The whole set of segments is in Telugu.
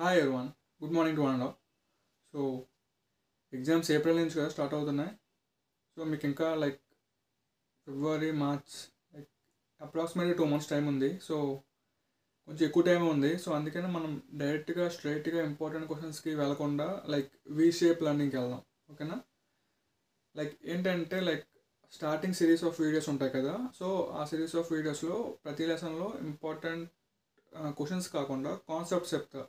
Hi everyone good morning to one so exams April నుంచి కదా స్టార్ట్ అవుతున్నాయి. సో మీకు ఇంకా like February March like approximately two months time ఉంది. సో కొంచెం ఎక్కువ టైం ఉంది. సో అందుకనే మనం డైరెక్ట్గా స్ట్రైట్గా ఇంపార్టెంట్ క్వశ్చన్స్కి వెళ్ళకుండా లైక్ వీ షేప్ లర్నింగ్కి వెళ్దాం. ఓకేనా లైక్ ఏంటంటే like starting series of videos ఉంటాయి కదా. సో ఆ సిరీస్ ఆఫ్ వీడియోస్లో ప్రతి లెసన్లో ఇంపార్టెంట్ క్వశ్చన్స్ కాకుండా కాన్సెప్ట్స్ చెప్తా.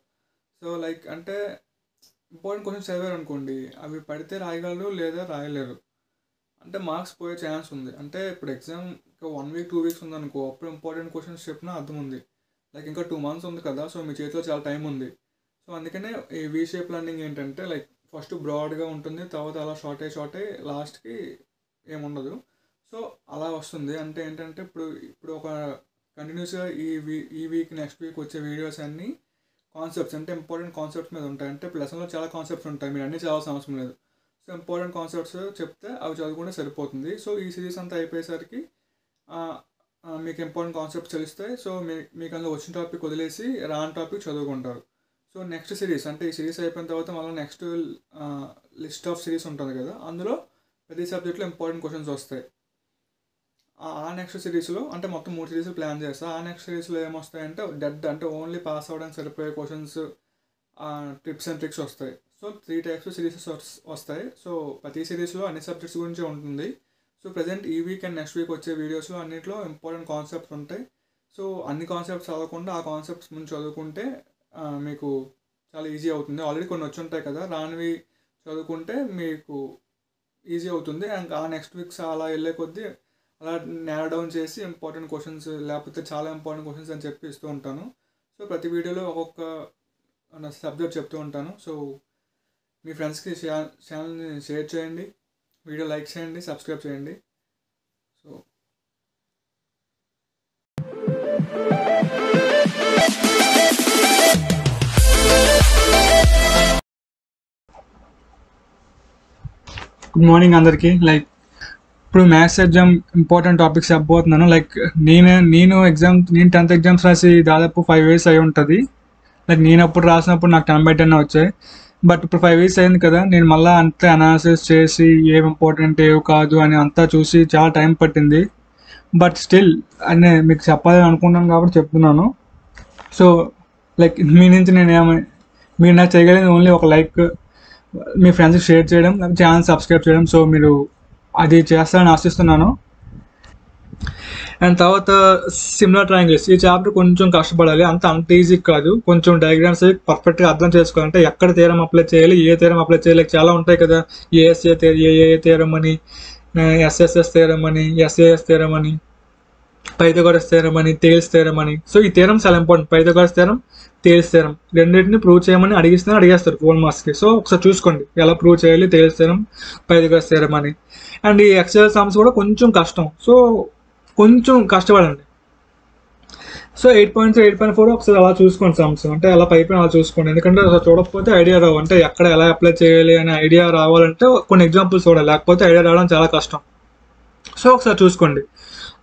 సో లైక్ అంటే ఇంపార్టెంట్ క్వశ్చన్స్ చదివారు అనుకోండి అవి పడితే రాయగలరు లేదా రాయలేరు. అంటే మార్క్స్ పోయే ఛాన్స్ ఉంది. అంటే ఇప్పుడు ఎగ్జామ్ ఇంకా వన్ వీక్ టూ వీక్స్ ఉందనుకో అప్పుడు ఇంపార్టెంట్ క్వశ్చన్స్ చెప్పినా అర్థం ఉంది. లైక్ ఇంకా టూ మంత్స్ ఉంది కదా సో మీ చేతిలో చాలా టైం ఉంది. సో అందుకనే ఈ వీ షేప్ లర్నింగ్ ఏంటంటే లైక్ ఫస్ట్ బ్రాడ్గా ఉంటుంది తర్వాత అలా షార్ట్ అయ్యి షార్ట్ అయ్యి లాస్ట్కి ఏముండదు. సో అలా వస్తుంది. అంటే ఏంటంటే ఇప్పుడు ఇప్పుడు ఒక కంటిన్యూస్గా ఈ వీ ఈ వీక్ నెక్స్ట్ వీక్ వచ్చే వీడియోస్ అన్నీ కాన్సెప్ట్స్ అంటే ఇంపార్టెంట్ కాన్సెప్ట్స్ మీద ఉంటాయి. అంటే లెసన్లో చాలా కాన్సెప్ట్స్ ఉంటాయి. మీరు అన్నీ చదవాల్సిన అవసరం లేదు. సో ఇంపార్టెంట్ కాన్సెప్ట్స్ చెప్తే అవి చదువుకుంటే సరిపోతుంది. సో ఈ సిరీస్ అంతా అయిపోయేసరికి మీకు ఇంపార్టెంట్ కాన్సెప్ట్స్ తెలుస్తాయి. సో మీ మీకు అందులో వచ్చిన టాపిక్ వదిలేసి రాని టాపిక్ చదువుకుంటారు. సో నెక్స్ట్ సిరీస్ అంటే ఈ సిరీస్ అయిపోయిన తర్వాత మళ్ళీ నెక్స్ట్ లిస్ట్ ఆఫ్ సిరీస్ ఉంటుంది కదా. అందులో ప్రతి సబ్జెక్ట్లో ఇంపార్టెంట్ క్వశ్చన్స్ వస్తాయి. ఆ నెక్స్ట్ సిరీస్లో అంటే మొత్తం మూడు సిరీస్లు ప్లాన్ చేస్తా. ఆ నెక్స్ట్ సిరీస్లో ఏమొస్తాయంటే డెడ్ అంటే ఓన్లీ పాస్ అవ్వడానికి సరిపోయే క్వశ్చన్స్ టిప్స్ అండ్ ట్రిక్స్ వస్తాయి. సో త్రీ టైప్స్ సిరీసెస్ వస్తాయి. సో ప్రతి సిరీస్లో అన్ని సబ్జెక్ట్స్ గురించి ఉంటుంది. సో ప్రజెంట్ ఈ వీక్ అండ్ నెక్స్ట్ వీక్ వచ్చే వీడియోస్లో అన్నింటిలో ఇంపార్టెంట్ కాన్సెప్ట్స్ ఉంటాయి. సో అన్ని కాన్సెప్ట్స్ చదవకుండా ఆ కాన్సెప్ట్స్ ముందు చదువుకుంటే మీకు చాలా ఈజీ అవుతుంది. ఆల్రెడీ కొన్ని వచ్చి ఉంటాయి కదా రానివి చదువుకుంటే మీకు ఈజీ అవుతుంది. అండ్ ఆ నెక్స్ట్ వీక్స్ అలా వెళ్ళే కొద్దీ అలా నేరో డౌన్ చేసి ఇంపార్టెంట్ క్వశ్చన్స్ లేకపోతే చాలా ఇంపార్టెంట్ క్వశ్చన్స్ అని చెప్పి ఇస్తూ ఉంటాను. సో ప్రతి వీడియోలో ఒక్కొక్క సబ్జెక్ట్ చెప్తూ ఉంటాను. సో మీ ఫ్రెండ్స్కి ఛానల్ని షేర్ చేయండి. వీడియో లైక్ చేయండి సబ్స్క్రైబ్ చేయండి. సో గుడ్ మార్నింగ్ అందరికీ. లైక్ ఇప్పుడు మ్యాథ్స్ ఎగ్జామ్ ఇంపార్టెంట్ టాపిక్స్ చెప్పబోతున్నాను. లైక్ నేను నేను ఎగ్జామ్ నేను టెన్త్ ఎగ్జామ్స్ రాసి దాదాపు ఫైవ్ ఇయర్స్ అయి ఉంటుంది. లైక్ నేను అప్పుడు రాసినప్పుడు నాకు టెన్ బై టెన్ వచ్చాయి. బట్ ఇప్పుడు ఫైవ్ ఇయర్స్ అయింది కదా నేను మళ్ళీ అంతే అనాలిసిస్ చేసి ఏం ఇంపార్టెంట్ ఏవి కాదు అని అంతా చూసి చాలా టైం పట్టింది. బట్ స్టిల్ అని మీకు చెప్పాలని అనుకున్నాను కాబట్టి చెప్తున్నాను. సో లైక్ మీ నుంచి నేను ఏమ మీరు నాకు చేయగలిగింది ఓన్లీ ఒక లైక్ మీ ఫ్రెండ్స్కి షేర్ చేయడం ఛానల్ సబ్స్క్రైబ్ చేయడం. సో మీరు అది చేస్తారని ఆశిస్తున్నాను. అండ్ తర్వాత సిమిలర్ ట్రయాంగిల్స్. ఈ చాప్టర్ కొంచెం కష్టపడాలి. అంత అంత ఈజీ కాదు. కొంచెం డయాగ్రామ్స్ పర్ఫెక్ట్గా అర్థం చేసుకోవాలంటే ఎక్కడ తీరం అప్లై చేయాలి ఏ తీరం అప్లై చేయాలి. చాలా ఉంటాయి కదా. ఏఎస్ఏ ఏఏ తీరం అని ఎస్ఎస్ఎస్ తీరం అని ఎస్ఏఎస్ తీరం అని పైథాగరస్ తీరం అని తేల్స్ తీరం అని. సో ఈ తీరం చాలా ఇంపార్టెంట్ పైథాగరస్ తీరం తేల్స్ రెండింటిని ప్రూవ్ చేయమని అడిగిస్తే అడిగేస్తారు ఫోన్ మార్క్స్కి సో ఒకసారి చూసుకోండి. ఎలా ప్రూవ్ చేయాలి? తేల్స్ తీరం పైథాగరస్ అని. అండ్ ఈ ఎక్సెల్ సమ్స్ కూడా కొంచెం కష్టం. సో కొంచెం కష్టపడండి. So eight point eight point four ఒకసారి అలా చూసుకోండి సమ్స్ అంటే అలా పైపు అలా చూసుకోండి. ఎందుకంటే అసలు చూడకపోతే ఐడియా రావు. అంటే ఎక్కడ ఎలా అప్లై చేయాలి అనే ఐడియా రావాలంటే కొన్ని ఎగ్జాంపుల్స్ చూడాలి లేకపోతే ఐడియా రావడం చాలా కష్టం. సో ఒకసారి చూసుకోండి.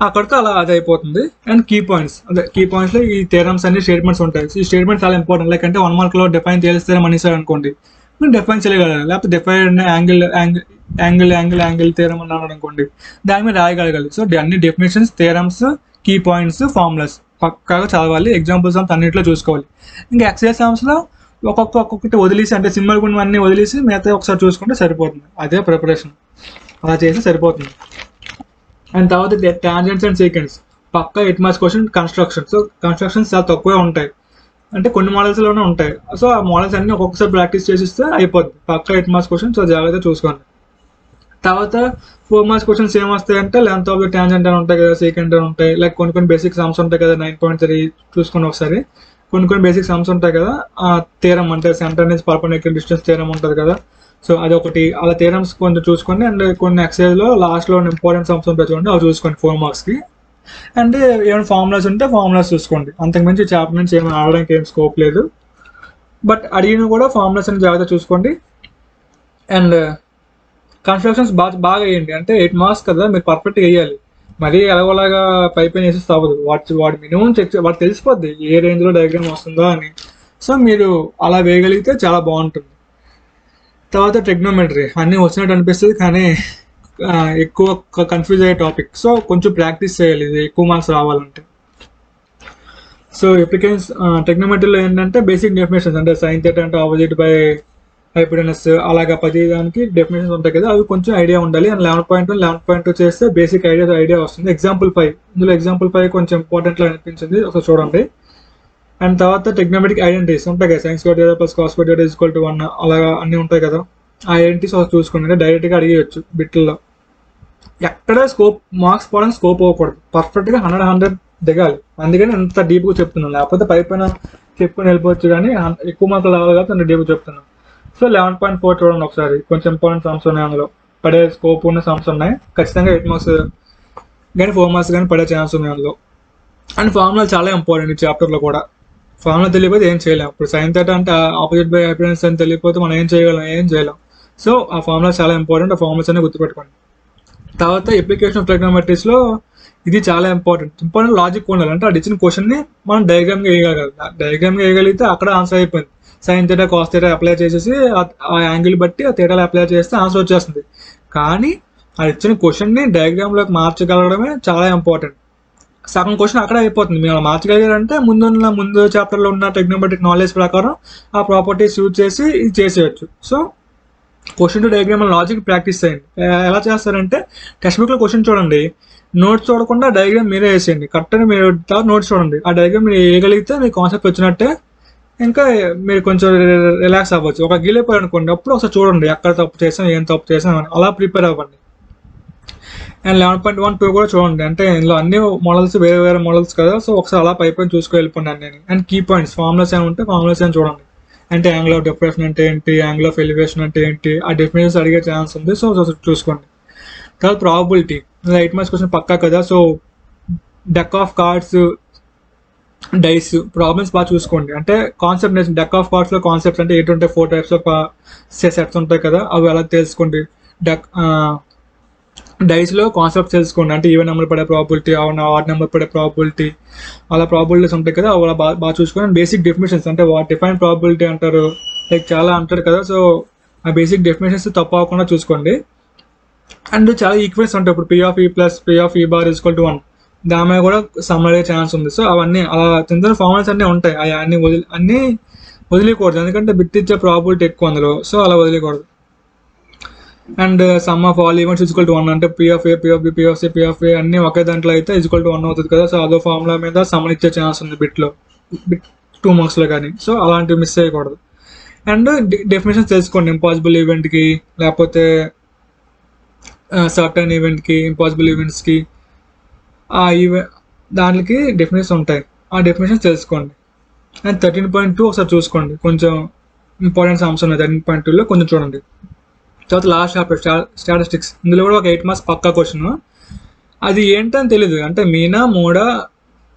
అక్కడితో అలా అది అయిపోతుంది అండ్ కీ పాయింట్స్ అదే కీ పాయింట్స్లో ఈ థేరమ్స్ అన్ని స్టేట్మెంట్స్ ఉంటాయి. ఈ స్టేట్మెంట్ చాలా ఇంపార్టెంట్ లైక్ అంటే వన్ మార్క్లో డిఫైన్ తెలిస్తే మనిషి అనుకోండి. మీరు డిఫైన్ చేయగలగాలి లేకపోతే define angle angle angle angle angle theorem అన్నాను అనుకోండి. దాని మీద రాయగలగాలి. సో అన్ని definitions theorems key points formulas పక్కాగా చదవాలి. ఎగ్జాంపుల్స్ అంతా అన్నింటిలో చూసుకోవాలి. ఇంకా ఎక్సైజ్ సమ్స్లో ఒక్కొక్క ఒక్కొక్కటి వదిలేసి అంటే సింబల్ కొన్ని అన్ని వదిలేసి మిగతా ఒకసారి చూసుకుంటే సరిపోతుంది. అదే ప్రిపరేషన్ అలా చేస్తే సరిపోతుంది. అండ్ తర్వాత ట్యాంజెంట్స్ అండ్ సీక్వెన్స్ పక్క eight marks question construction so constructions చాలా తక్కువే ఉంటాయి. అంటే కొన్ని మోడల్స్లోనే ఉంటాయి. సో ఆ మోడల్స్ అన్ని ఒక్కొక్కసారి ప్రాక్టీస్ చేసిస్తే అయిపోద్ది. పక్క ఎయిట్ మార్క్స్ క్వశ్చన్ సో జాగ్రత్తగా చూసుకోండి. తర్వాత ఫోర్ మార్క్స్ క్వశ్చన్స్ ఏం వస్తాయి అంటే లెంత్ ఆఫ్ ద ట్యాంజెంట్ అని ఉంటాయి కదా సీకెంట్ అని ఉంటాయి. లైక్ కొన్ని కొన్ని బేసిక్ సమ్స్ ఉంటాయి కదా నైన్ పాయింట్ త్రీ చూసుకుని ఒకసారి. కొన్ని కొన్ని బేసిక్ సమ్స్ ఉంటాయి కదా ఆ తీరం అంటే సెంటర్ నుంచి పర్పండిక్యులర్ డిస్టెన్స్ తీరం ఉంటుంది కదా. సో అదొకటి అలా తీరమ్స్ కొంచెం చూసుకోండి అండ్ కొన్ని ఎక్సైజ్లో లాస్ట్లో ఇంపార్టెంట్ సమ్స్ ఉంటాయి చూడండి అవి చూసుకోండి ఫోర్ మార్క్స్కి. అండ్ ఏమైనా ఫార్ములాస్ ఉంటే ఫార్ములాస్ చూసుకోండి. అంతకుమించి చాప్టర్ నుంచి ఏమైనా ఆడడానికి ఏం స్కోప్ లేదు. బట్ అడిగిన కూడా ఫార్ములాస్ అని జాగ్రత్త చూసుకోండి. అండ్ కన్స్ట్రక్షన్స్ బాగా బాగా వేయండి. అంటే ఎయిట్ మార్క్స్ కదా మీరు పర్ఫెక్ట్గా వేయాలి. మరీ ఎలాగోలాగా పైపైన వేసేస్తే అవ్వదు వాటి వాడి మినిమం చెక్ వాడు తెలిసిపోద్ది. ఏ రేంజ్లో డయాగ్రామ్ వస్తుందా అని. సో మీరు అలా వేయగలిగితే చాలా బాగుంటుంది. తర్వాత టెక్నోమెట్రీ అన్నీ వచ్చినట్టు అనిపిస్తుంది కానీ ఎక్కువ కన్ఫ్యూజ్ అయ్యే టాపిక్ సో కొంచెం ప్రాక్టీస్ చేయాలి. ఇది ఎక్కువ మార్క్స్ రావాలంటే. సో ఎప్లికెన్స్ టెక్నోమెట్రీలో ఏంటంటే బేసిక్ డెఫినేషన్స్ అంటే సైన్ థియేటర్ అంటే ఆపోజిట్ బై హైపోటెనస్ అలాగా ప్రతి దానికి డెఫినేషన్స్ ఉంటాయి కదా అవి కొంచెం ఐడియా ఉండాలి. And eleven point one eleven point two చేస్తే బేసిక్ ఐడియా ఐడియా వస్తుంది. ఎగ్జాంపుల్ ఫైవ్ ఇందులో ఎగ్జాంపుల్ ఫైవ్ కొంచెం ఇంపార్టెంట్లో అనిపించింది. ఒకసారి చూడండి. అండ్ తర్వాత టెక్నోమెటిక్ ఐడెంటిటీస్ ఉంటాయి కదా sines cot plus cos cot equal to one అలాగా అన్నీ ఉంటాయి కదా ఆ ఐడెంటిటీస్ చూసుకుంటే డైరెక్ట్గా అడిగేయచ్చు బిట్లలో. ఎక్కడ స్కోప్ మార్క్స్ పోవడానికి స్కోప్ అవ్వకూడదు. పర్ఫెక్ట్గా హండ్రెడ్ హండ్రెడ్ దిగాలి. అందుకని ఎంత డీప్గా చెప్తున్నాను. లేకపోతే పై పైన చెప్పుకొని వెళ్ళిపోవచ్చు కానీ ఎక్కువ మార్కులు రావాలి కాబట్టి అంత డీప్గా చెప్తున్నాను. సో లెవెన్ పాయింట్ ఫోర్ చూడండి ఒకసారి. కొంచెం ఇంపార్టెంట్ సమ్స్ ఉన్నాయి అందులో. పడే స్కోప్ ఉన్న సమ్స్ ఉన్నాయి. ఖచ్చితంగా ఎయిట్ మార్క్స్ కానీ ఫోర్ మార్క్స్ కానీ పడే ఛాన్స్ ఉన్నాయి అందులో. అండ్ ఫార్ములా చాలా ఇంపార్టెంట్ ఈ చాప్టర్లో కూడా. ఫార్ములా తెలియకపోతే ఏం చేయలేం. ఇప్పుడు సైన్ థర్టీ అంటే ఆపోజిట్ బై అపిరెన్స్ అని తెలియకపోతే మనం ఏం చేయగలం ఏం చేయలేం. సో ఆ ఫార్ములా చాలా ఇంపార్టెంట్ ఆ ఫార్ములాస్ అనేది గుర్తుపెట్టుకోండి. తర్వాత అప్లికేషన్ ఆఫ్ ట్రిగ్నోమెట్రీస్ ఇది చాలా ఇంపార్టెంట్ ఇంపార్టెంట్ లాజిక్ ఉండాలి. అంటే ఆ డిచిన క్వశ్చన్ని మనం డయాగ్రామ్గా వేయగలగాలి డయాగ్రామ్గా వేయగలిగితే అక్కడ ఆన్సర్ అయిపోయింది. Sine theta cos theta apply చేసేసి ఆ- యాంగిల్ బట్టి ఆ థీటాలో అప్లై చేస్తే ఆన్సర్ వచ్చేస్తుంది. కానీ ఆ ఇచ్చిన క్వశ్చన్ని డయాగ్రామ్లోకి మార్చగలగడమే చాలా ఇంపార్టెంట్ సగం క్వశ్చన్ అక్కడ అయిపోతుంది. మీరు మార్చగలిగారంటే ముందున్న ముందు చాప్టర్లో ఉన్న టెక్నోమెట్రిక్ నాలెడ్జ్ ప్రకారం ఆ ప్రాపర్టీస్ యూజ్ చేసి ఇది చేసేయచ్చు. So question to diagram logic practice చేయండి. ఎలా చేస్తారంటే టెక్స్ట్ బుక్లో క్వశ్చన్ చూడండి. నోట్స్ చూడకుండా డయాగ్రామ్ మీరే వేసేయండి. కరెక్ట్గా మీరు నోట్స్ చూడండి. ఆ డయాగ్రామ్ మీరు వేయగలిగితే మీ కాన్సెప్ట్ వచ్చినట్టే ఇంకా మీరు కొంచెం రిలాక్స్ అవ్వచ్చు. ఒక గీలిపోయి అనుకోండి అప్పుడు ఒకసారి చూడండి ఎక్కడ తప్పు చేసాం ఏం తప్పు చేసాం అని. అలా ప్రిపేర్ అవ్వండి. And eleven point one two కూడా చూడండి. అంటే ఇందులో అన్ని మోడల్స్ వేరే వేరే మోడల్స్ కదా. సో ఒకసారి అలా పై పైన చూసుకు వెళ్ళిపోండి నేను. అండ్ కీ పాయింట్స్ ఫార్ములాస్ ఏమైనా ఉంటే ఫార్ములాస్ ఏమైనా చూడండి. అంటే యాంగిల్ ఆఫ్ డిప్రెషన్ అంటే ఏంటి? యాంగిల్ ఆఫ్ ఎలివేషన్ అంటే ఏంటి? ఆ డెఫినేషన్స్ అడిగే ఛాన్స్ ఉంది. సో చూసుకోండి. తర్వాత ప్రాబిలిటీ ఎయిట్ మార్క్స్ క్వశ్చన్ పక్కా కదా? So deck of cards dice problems బాగా చూసుకోండి. అంటే కాన్సెప్ట్ నేర్చు డెక్ ఆఫ్ కార్డ్స్లో కాన్సెప్ట్స్ అంటే ఏంటంటే ఫోర్ టైప్స్ ఆఫ్ సెట్స్ ఉంటాయి కదా. అవి ఎలా తెలుసుకోండి? డెక్ డైస్లో కాన్సెప్ట్ తెలుసుకోండి. అంటే ఈవెన్ నెంబర్ పడే ప్రాబిలిటీ ఆడ్ నెంబర్ పడే ప్రాబిలిటీ అలా ప్రాబిలిటీస్ ఉంటాయి కదా అలా బాగా బాగా చూసుకొని బేసిక్ డెఫినేషన్స్ అంటే వాట్ డిఫైన్ ప్రాబిలిటీ అంటారు. లైక్ చాలా అంటారు కదా సో ఆ బేసిక్ డెఫినేషన్స్ తప్పు అవ్వకుండా చూసుకోండి. అండ్ చాలా ఈక్వెన్స్ ఉంటాయి. ఇప్పుడు P of E plus P of E bar equal to one దాని మీద కూడా సమ్ అయ్యే ఛాన్స్ ఉంది. సో అవన్నీ అలా చిన్న చిన్న ఫార్ములాస్ అన్నీ ఉంటాయి. అవి అన్ని వదిలి అన్నీ వదిలేయకూడదు. ఎందుకంటే బిట్ ఇచ్చే ప్రాబిలిటీ ఎక్కువ అందులో. సో అలా వదిలేయకూడదు. And sum of all events equal to one అంటే P of A P of B P of C P of A అన్ని ఒకే దాంట్లో అయితే ఈక్వల్ టు వన్ అవుతుంది కదా. సో అదో ఫార్ములా మీద సమ్మన్ ఇచ్చే ఛాన్స్ ఉంది బిట్లో బిట్ టూ మార్క్స్లో కానీ. సో అలాంటివి మిస్ చేయకూడదు. అండ్ డెఫినేషన్స్ uh, తెలుసుకోండి. ఇంపాసిబుల్ ఈవెంట్కి లేకపోతే సర్టన్ ఈవెంట్కి ఇంపాసిబుల్ ఈవెంట్స్కి ఆ ఈవె దానికి డెఫినేషన్స్ ఉంటాయి. ఆ డెఫినేషన్స్ తెలుసుకోండి. అండ్ థర్టీన్ పాయింట్ టూ ఒకసారి చూసుకోండి. కొంచెం ఇంపార్టెంట్ అంశం ఉన్నాయి. థర్టీన్ పాయింట్ టూలో కొంచెం చూడండి. తర్వాత లాస్ట్ చాప్టర్ స్టాటిస్టిక్స్ ఇందులో కూడా ఒక ఎయిట్ మార్క్స్ పక్కా క్వశ్చన్ అది ఏంటని తెలీదు. అంటే మీనా మూడా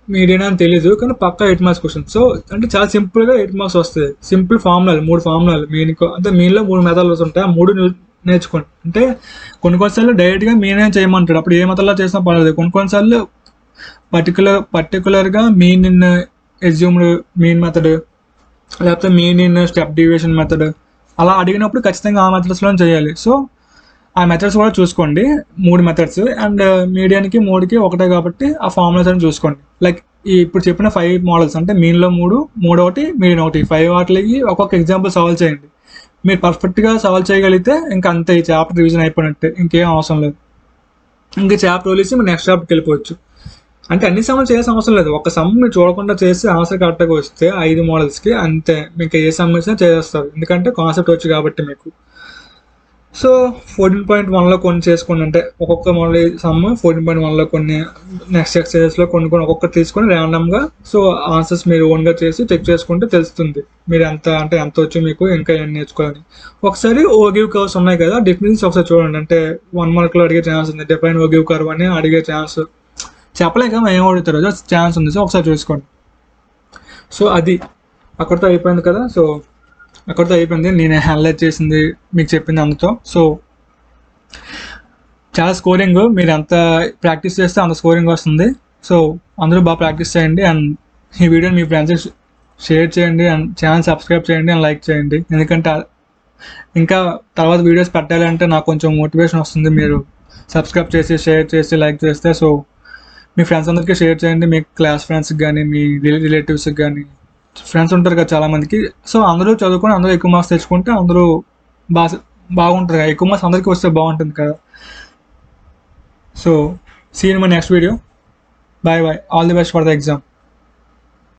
మీడియనా అని తెలీదు కానీ పక్కా ఎయిట్ మార్క్స్ క్వశ్చన్ సో అంటే చాలా సింపుల్గా ఎయిట్ మార్క్స్ వస్తుంది సింపుల్ ఫార్ములాలు మూడు ఫార్ములాలు మీన్ అంటే మీన్లో మూడు మెథడ్స్ ఉంటాయి ఆ మూడు నేర్చుకోండి. అంటే కొన్ని కొన్నిసార్లు డైరెక్ట్గా మీనే చేయమంటాడు. అప్పుడు ఏ మెథడ్లో చేసినా పర్లేదు. కొన్ని కొన్నిసార్లు పర్టికులర్ పర్టికులర్గా mean in assumed mean method లేకపోతే mean in step deviation method అలా అడిగినప్పుడు ఖచ్చితంగా ఆ మెథడ్స్లో చేయాలి. సో ఆ మెథడ్స్ కూడా చూసుకోండి. మూడు మెథడ్స్ అండ్ మీడియానికి మూడుకి ఒకటే కాబట్టి ఆ ఫార్ములాస్ అని చూసుకోండి. లైక్ ఈ ఇప్పుడు చెప్పిన ఫైవ్ మోడల్స్ అంటే మీన్లో మూడు మూడు ఒకటి మీడియన్ ఒకటి ఫైవ్ వాటికి ఒక్కొక్క ఎగ్జాంపుల్ సాల్వ్ చేయండి. మీరు పర్ఫెక్ట్గా సాల్వ్ చేయగలిగితే ఇంకా అంతే ఈ చాప్టర్ రివిజన్ అయిపోయినట్టే. ఇంకేం అవసరం లేదు. ఇంకా చాప్టర్ వదిలేసి మీరు నెక్స్ట్ చాప్టర్కి వెళ్ళిపోవచ్చు. అంటే అన్ని సమ్లు చేయాల్సిన అవసరం లేదు. ఒక సమ్ మీరు చూడకుండా చేసి ఆన్సర్ కరెక్ట్గా వస్తే ఐదు మోడల్స్కి అంతే. మీకు ఏ సమ్ వచ్చినా చేసేస్తారు. ఎందుకంటే కాన్సెప్ట్ వచ్చు కాబట్టి మీకు. సో ఫోర్టీన్ పాయింట్ వన్లో కొన్ని చేసుకోండి. అంటే ఒక్కొక్క మోడల్ సమ్ ఫోర్టీన్ పాయింట్ వన్లో కొన్ని నెక్స్ట్ ఎక్సర్సైజెస్లో కొన్ని కొన్ని ఒక్కొక్కటి తీసుకొని ర్యాండమ్గా సో ఆన్సర్స్ మీరు ఓన్గా చేసి చెక్ చేసుకుంటే తెలుస్తుంది. మీరు ఎంత అంటే ఎంత వచ్చి మీకు ఇంకా ఏం నేర్చుకోవాలని. ఒకసారి ఓగివ్ కర్వ్స్ ఉన్నాయి కదా. డెఫినెన్స్ ఒకసారి చూడండి. అంటే వన్ మార్క్లో అడిగే ఛాన్స్ ఉంది. డిఫైన్ ఓగివ్ కర్వ్ అని అడిగే ఛాన్స్ చెప్పలేక ఏం అడుగుతారో జస్ట్ ఛాన్స్ ఉంది సో ఒకసారి చూసుకోండి సో అది అక్కడితో అయిపోయింది కదా సో అక్కడితో అయిపోయింది నేను హైలైట్ చేసింది మీకు చెప్పింది అందుతో సో చాలా స్కోరింగ్ మీరు ఎంత ప్రాక్టీస్ చేస్తే అంత స్కోరింగ్ వస్తుంది సో అందరూ బాగా ప్రాక్టీస్ చేయండి అండ్ ఈ వీడియోని మీ ఫ్రెండ్స్ షేర్ చేయండి అండ్ ఛానల్ సబ్స్క్రైబ్ చేయండి అండ్ లైక్ చేయండి ఎందుకంటే ఇంకా తర్వాత వీడియోస్ పెట్టాలంటే నాకు కొంచెం మోటివేషన్ వస్తుంది మీరు సబ్స్క్రైబ్ చేసి షేర్ చేసి లైక్ చేస్తే సో మీ ఫ్రెండ్స్ అందరికీ షేర్ చేయండి మీ క్లాస్ ఫ్రెండ్స్కి కానీ మీ రిలేటివ్స్కి కానీ ఫ్రెండ్స్ ఉంటారు కదా చాలామందికి సో అందరూ చదువుకొని అందరూ ఎక్కువ మార్క్స్ తెచ్చుకుంటే అందరూ బాగా బాగుంటుంది కదా. ఎక్కువ మార్క్స్ అందరికీ వస్తే బాగుంటుంది కదా. So seen my next video bye bye all the best for the exam